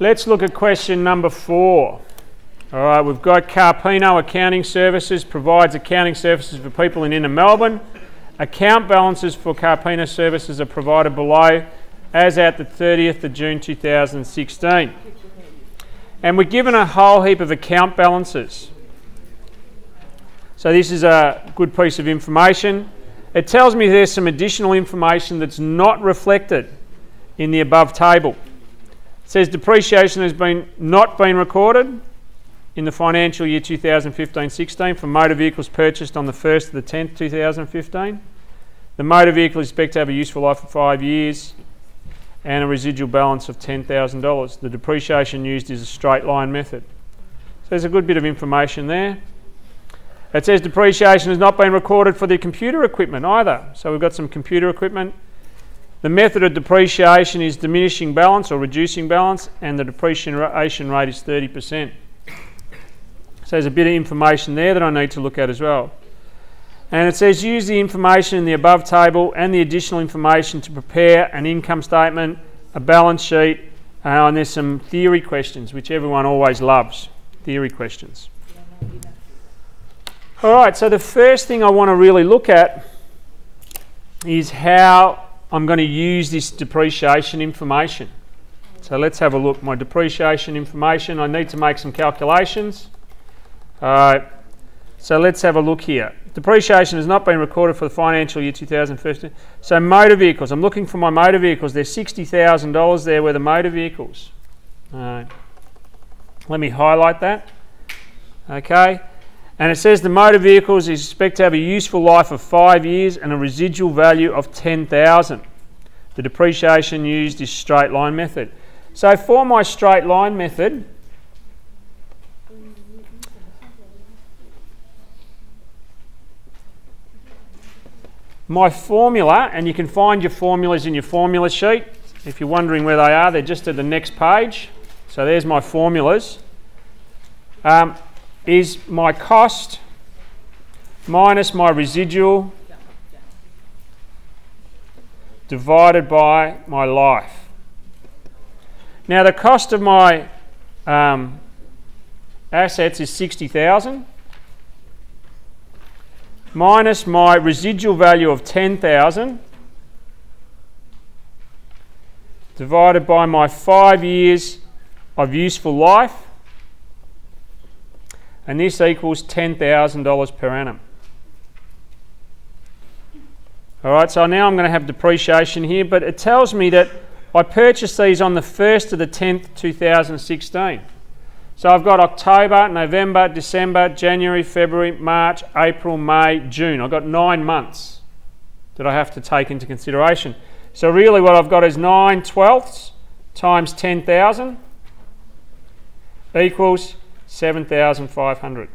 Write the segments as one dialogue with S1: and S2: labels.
S1: Let's look at question number four. All right, we've got Carpino Accounting Services provides accounting services for people in inner Melbourne. Account balances for Carpino Services are provided below as at the 30th of June 2016. And we're given a whole heap of account balances. So this is a good piece of information. It tells me there's some additional information that's not reflected in the above table. Says depreciation has been not been recorded in the financial year 2015-16 for motor vehicles purchased on the 1st of the 10th 2015. The motor vehicle is expected to have a useful life of five years and a residual balance of $10,000. The depreciation used is a straight line method. So there's a good bit of information there. It says depreciation has not been recorded for the computer equipment either. So we've got some computer equipment. The method of depreciation is diminishing balance or reducing balance and the depreciation rate is 30%. So there's a bit of information there that I need to look at as well. And it says use the information in the above table and the additional information to prepare an income statement, a balance sheet, uh, and there's some theory questions, which everyone always loves. Theory questions. All right, so the first thing I want to really look at is how I'm going to use this depreciation information. So let's have a look. My depreciation information, I need to make some calculations. Right, so let's have a look here. Depreciation has not been recorded for the financial year 2015. So motor vehicles, I'm looking for my motor vehicles. There's $60,000 there where the motor vehicles. Right. Let me highlight that. Okay. And it says the motor vehicles is expected to have a useful life of five years and a residual value of 10,000. The depreciation used is straight line method. So for my straight line method, my formula, and you can find your formulas in your formula sheet. If you're wondering where they are, they're just at the next page. So there's my formulas. Um, is my cost minus my residual divided by my life. Now the cost of my um, assets is 60,000 minus my residual value of 10,000 divided by my five years of useful life and this equals $10,000 per annum. All right, so now I'm going to have depreciation here, but it tells me that I purchased these on the 1st of the 10th, 2016. So I've got October, November, December, January, February, March, April, May, June. I've got nine months that I have to take into consideration. So really what I've got is 9 twelfths times 10,000 equals 7,500.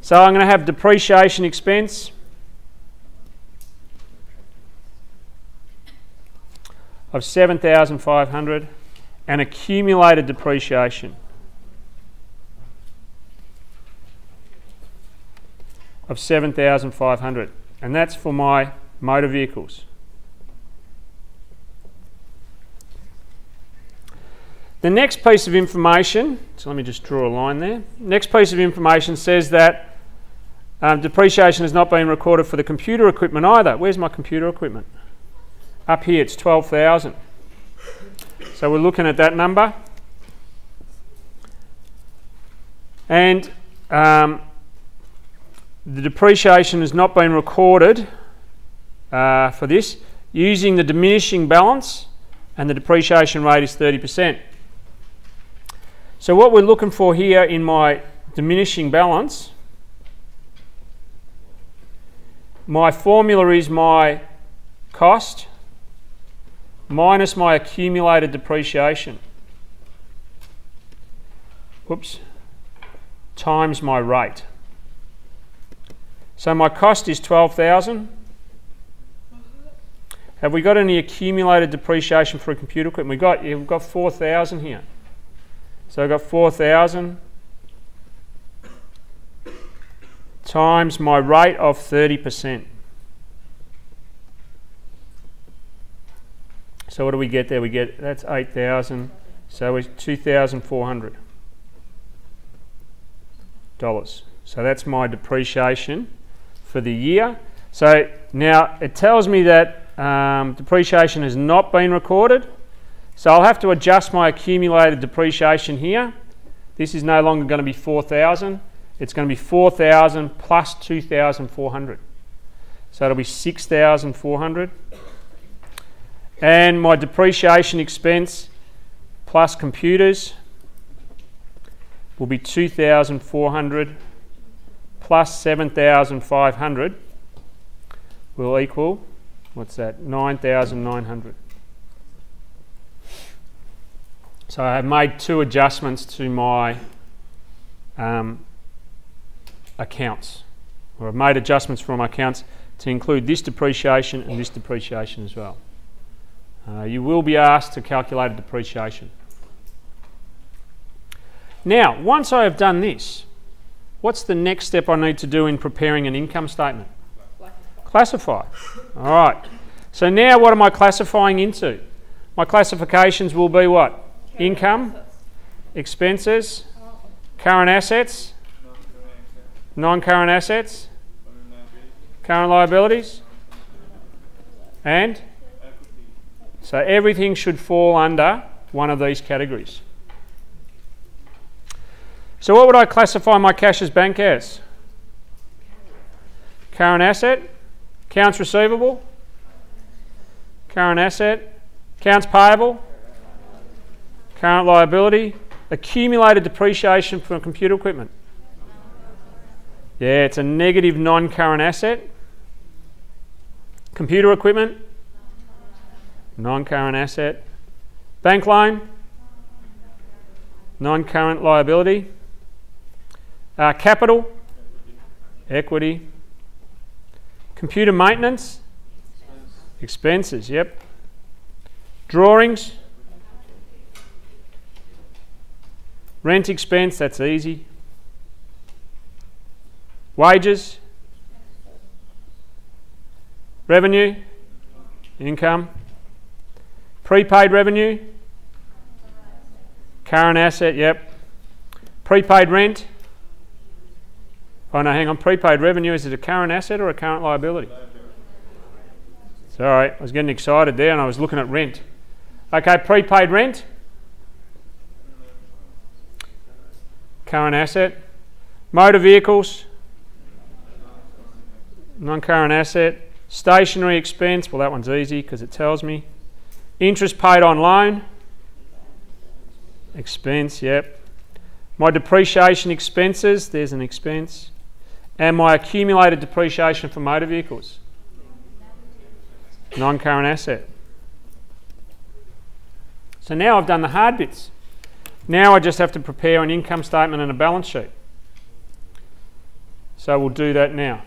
S1: So I'm going to have depreciation expense of 7,500 and accumulated depreciation of 7,500 and that's for my motor vehicles. The next piece of information, so let me just draw a line there. Next piece of information says that um, depreciation has not been recorded for the computer equipment either. Where's my computer equipment? Up here, it's 12,000. So we're looking at that number. And um, the depreciation has not been recorded uh, for this using the diminishing balance and the depreciation rate is 30%. So what we're looking for here in my diminishing balance, my formula is my cost minus my accumulated depreciation. Whoops. Times my rate. So my cost is 12,000. Have we got any accumulated depreciation for a computer equipment? We've got, we've got 4,000 here. So I've got 4,000 times my rate of 30%. So what do we get there? We get, that's 8,000 So it's two thousand four hundred dollars. So that's my depreciation for the year. So now it tells me that um, depreciation has not been recorded. So I'll have to adjust my accumulated depreciation here. This is no longer going to be 4,000. It's going to be 4,000 plus 2,400. So it'll be 6,400. And my depreciation expense plus computers will be 2,400 plus 7,500 will equal, what's that, 9,900. So I have made two adjustments to my um, accounts, or I've made adjustments for my accounts to include this depreciation and this depreciation as well. Uh, you will be asked to calculate a depreciation. Now, once I have done this, what's the next step I need to do in preparing an income statement? Classify. All right. So now what am I classifying into? My classifications will be what? Income, expenses, current assets, non-current assets, current liabilities, and so everything should fall under one of these categories. So what would I classify my cash as bank as? Current asset, accounts receivable, current asset, accounts payable, current liability, accumulated depreciation from computer equipment. Yeah, it's a negative non-current asset. Computer equipment, non-current asset. Bank loan, non-current liability. Uh, capital, equity. Computer maintenance, expenses, yep. Drawings, rent expense, that's easy. Wages, revenue, income. Prepaid revenue, current asset, yep. Prepaid rent. Oh no, hang on. Prepaid revenue, is it a current asset or a current liability? Sorry. I was getting excited there and I was looking at rent. Okay, prepaid rent. Current asset. Motor vehicles. Non current asset. Stationery expense. Well, that one's easy because it tells me. Interest paid on loan. Expense, yep. My depreciation expenses, there's an expense. And my accumulated depreciation for motor vehicles. Non current asset. So now I've done the hard bits. Now I just have to prepare an income statement and a balance sheet. So we'll do that now.